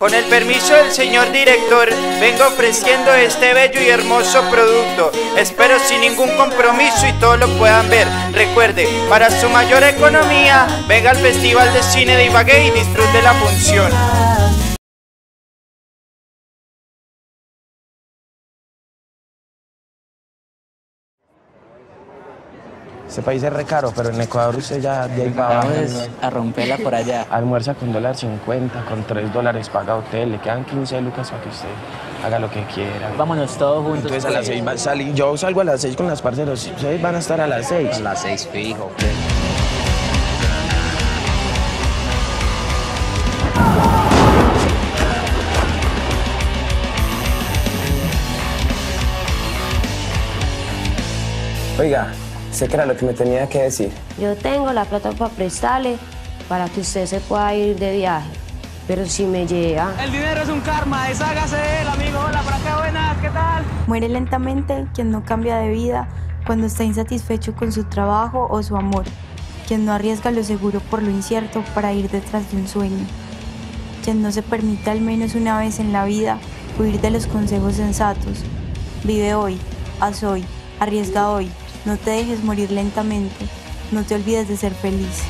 Con el permiso del señor director, vengo ofreciendo este bello y hermoso producto. Espero sin ningún compromiso y todos lo puedan ver. Recuerde, para su mayor economía, venga al Festival de Cine de Ibagué y disfrute la función. Ese país es re caro, pero en Ecuador usted ya de ahí para abajo, a romperla por allá. Almuerza con dólar 50, con 3 dólares paga hotel, le quedan 15 lucas para que usted haga lo que quiera. Vámonos todos juntos. Entonces a las pues. 6 va a salir, yo salgo a las 6 con las parceros, ustedes van a estar a las 6. A las seis fijo. Oiga, sé que era lo que me tenía que decir. Yo tengo la plata para prestarle para que usted se pueda ir de viaje. Pero si me llega, El dinero es un karma, deshágase de él, amigo. Hola, por acá, buenas, ¿qué tal? Muere lentamente quien no cambia de vida cuando está insatisfecho con su trabajo o su amor, quien no arriesga lo seguro por lo incierto para ir detrás de un sueño, quien no se permite al menos una vez en la vida huir de los consejos sensatos. Vive hoy, haz hoy, arriesga hoy, no te dejes morir lentamente, no te olvides de ser feliz.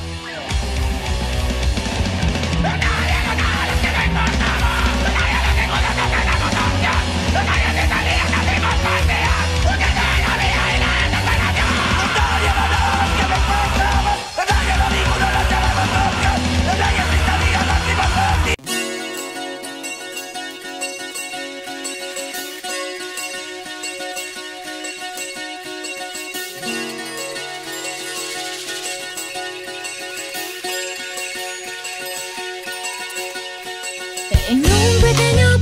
En un pequeño